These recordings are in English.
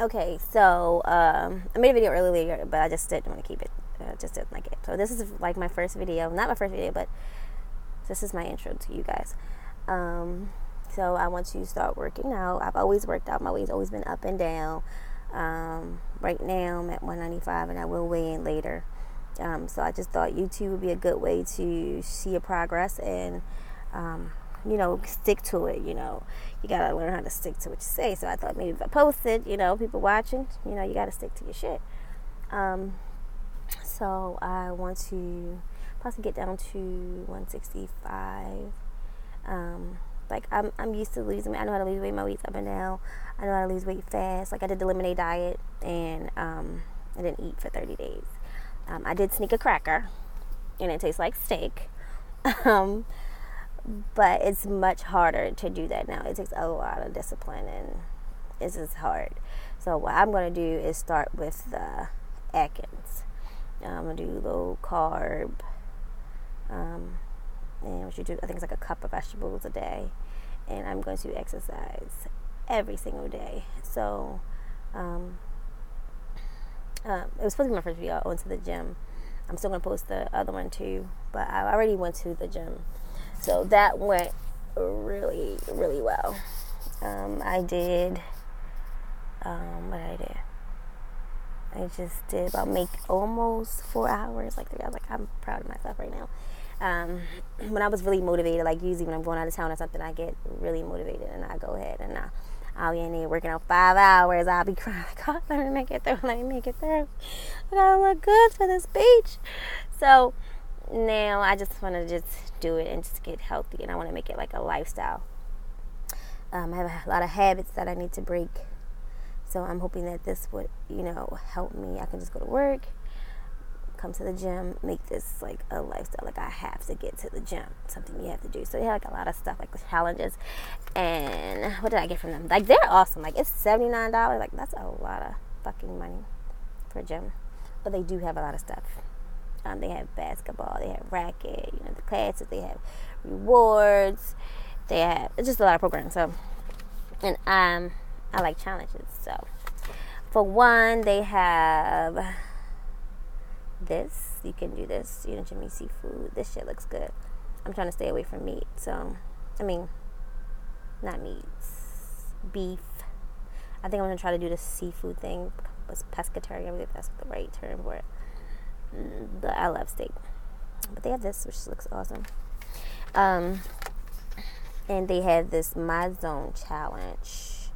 Okay, so um, I made a video earlier, but I just didn't want to keep it. Uh, just didn't like it. So this is like my first video, not my first video, but this is my intro to you guys. Um, so I want to start working out. I've always worked out. My weight's always been up and down. Um, right now I'm at 195, and I will weigh in later. Um, so I just thought YouTube would be a good way to see your progress and, um, you know, stick to it. You know, you gotta learn how to stick to what you say. So I thought maybe if I posted, you know, people watching, you know, you gotta stick to your shit. Um, so I want to possibly get down to 165. Um, like I'm, I'm used to losing weight. I know how to lose weight. My weight's up and down. I know how to lose weight fast. Like I did the lemonade diet and um, I didn't eat for 30 days. Um, I did sneak a cracker, and it tastes like steak. um, but it's much harder to do that now. It takes a lot of discipline, and it's just hard. So what I'm going to do is start with the Atkins. I'm gonna do low carb. Um, and what you do, I think it's like a cup of vegetables a day, and I'm going to exercise every single day. So, um, um, it was supposed to be my first video. I went to the gym. I'm still gonna post the other one too, but I already went to the gym, so that went really, really well. Um, I did. Um, what did I do? I just did about make almost four hours, like three hours. Like I'm proud of myself right now. Um, when I was really motivated, like usually when I'm going out of town or something, I get really motivated and I go ahead and I, I'll be in there working out five hours. I'll be crying, God, let me make it through, let me make it through. I gotta look good for this beach. So now I just want to just do it and just get healthy, and I want to make it like a lifestyle. Um, I have a lot of habits that I need to break so I'm hoping that this would, you know, help me. I can just go to work, come to the gym, make this like a lifestyle. Like I have to get to the gym, something you have to do. So they have like a lot of stuff, like the challenges. And what did I get from them? Like they're awesome. Like it's seventy nine dollars. Like that's a lot of fucking money for a gym. But they do have a lot of stuff. Um, they have basketball, they have racket, you know, the classes, they have rewards, they have it's just a lot of programs. So, and um I like challenges. So, for one, they have this. You can do this. You know, Jimmy seafood. This shit looks good. I'm trying to stay away from meat. So, I mean, not meats, beef. I think I'm gonna try to do the seafood thing. Was pescatarian? I believe that's the right term for it. The I love steak, but they have this, which looks awesome. Um, and they have this Myzone challenge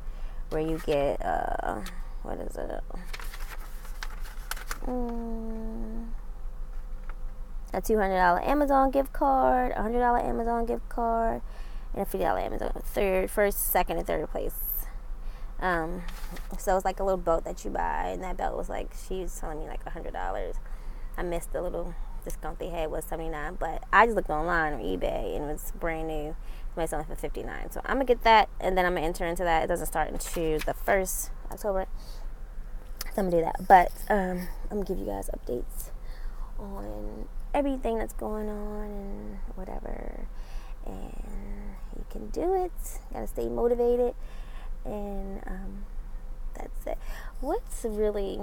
where you get uh, what is it? Mm, a two hundred dollar Amazon gift card, a hundred dollar Amazon gift card, and a fifty dollar Amazon third, first, second, and third place. Um, so it's like a little belt that you buy, and that belt was like she was telling me like a hundred dollars. I missed the little discount they had was seventy nine, but I just looked online on eBay and it was brand new. Selling for 59 so i'm gonna get that and then i'm gonna enter into that. It doesn't start until the first october so i'm gonna do that. But um, i'm gonna give you guys updates on everything that's going on and whatever and you can do it. Gotta stay motivated and um, that's it. What's really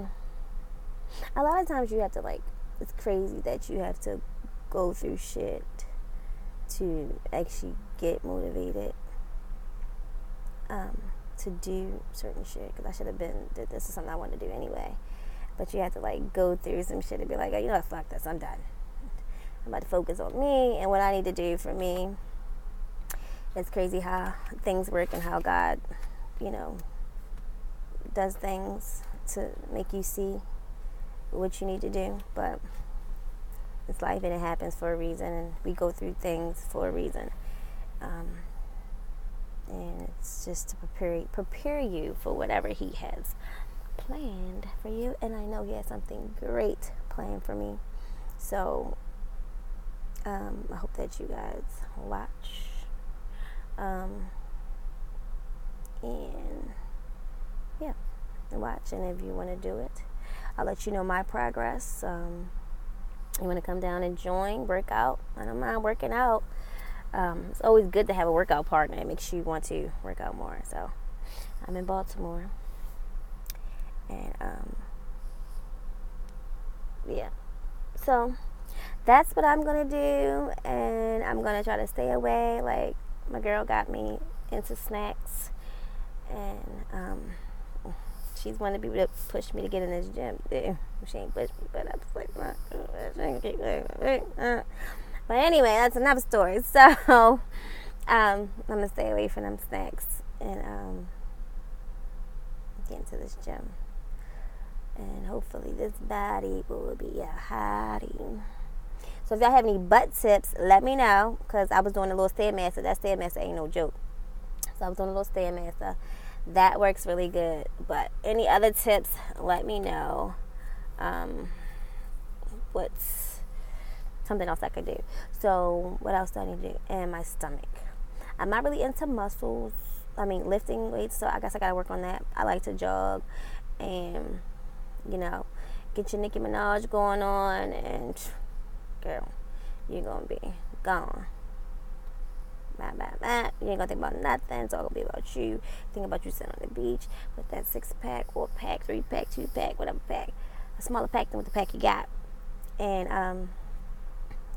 a lot of times you have to like it's crazy that you have to go through shit to actually get motivated um, to do certain shit because I should have been that this is something I wanted to do anyway. But you have to like go through some shit and be like, oh, you know what, fuck this, I'm done. I'm about to focus on me and what I need to do for me. It's crazy how things work and how God, you know, does things to make you see what you need to do. But it's life and it happens for a reason, and we go through things for a reason. Um, and it's just to prepare prepare you for whatever He has planned for you. And I know He has something great planned for me. So um, I hope that you guys watch. Um, and yeah, watch. And if you want to do it, I'll let you know my progress. Um, you want to come down and join, work out. I don't mind working out. Um, it's always good to have a workout partner. It makes you want to work out more. So I'm in Baltimore. And um, yeah. So that's what I'm gonna do, and I'm gonna try to stay away. Like my girl got me into snacks, and um, she's one of the people that pushed me to get in this gym. She ain't pushed me, but I was like, uh. but anyway, that's another story. So um, I'm gonna stay away from them snacks and um, get into this gym. And hopefully, this body will be a hottie. So if y'all have any butt tips, let me know. Because I was doing a little Stairmaster. That Stairmaster ain't no joke. So I was doing a little Stairmaster. That works really good. But any other tips, let me know. Um, what's something else I could do? So what else do I need to do? And my stomach. I'm not really into muscles. I mean lifting weights. So I guess I gotta work on that. I like to jog and you know get your Nicki Minaj going on and girl, you're gonna be gone. Bye. You ain't gonna think about nothing. It's all gonna be about you. Think about you sitting on the beach with that six pack, four pack, three pack, two pack, whatever pack. A smaller pack than what the pack you got. And um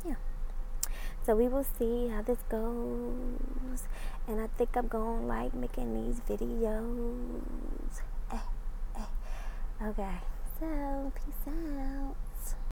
yeah. So we will see how this goes. And I think I'm gonna like making these videos. Eh, eh. Okay. So peace out.